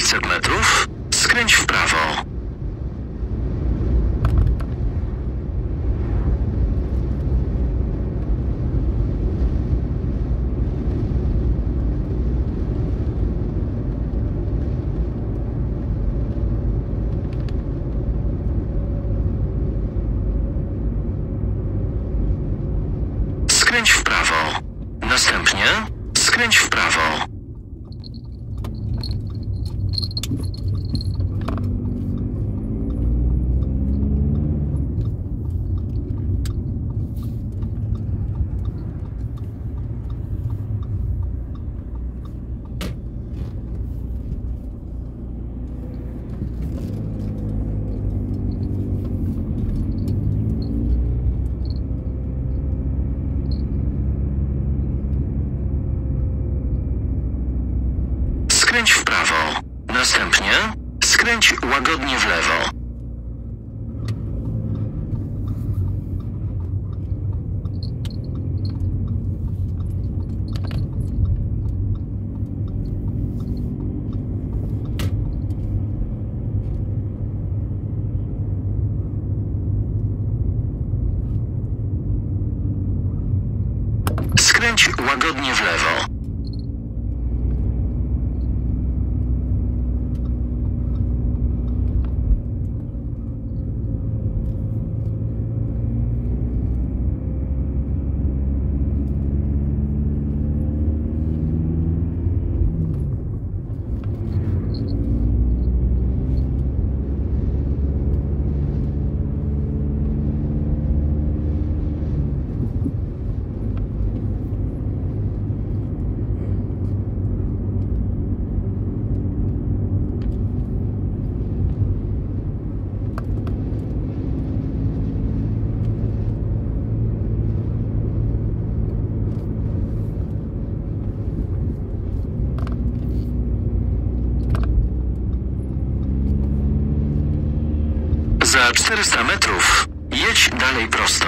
600 metrów skręć w prawo. 400 metrów. Jedź dalej prosto.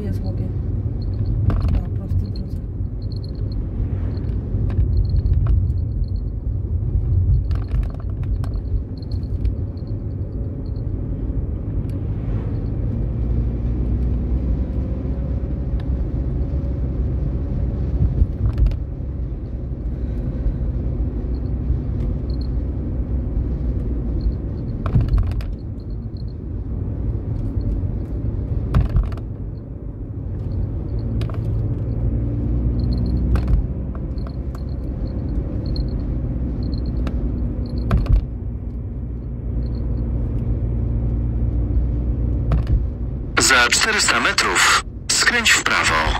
Chuję zgubię. 400 metrów. Skręć w prawo.